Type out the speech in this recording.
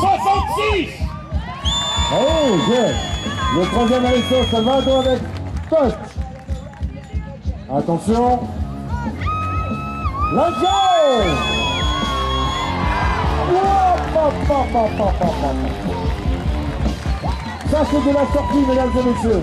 66 Oh, good. Le troisième Alesso Salvador avec Post. Attention. Let's. Ça, c'est de la sortie, mesdames et messieurs.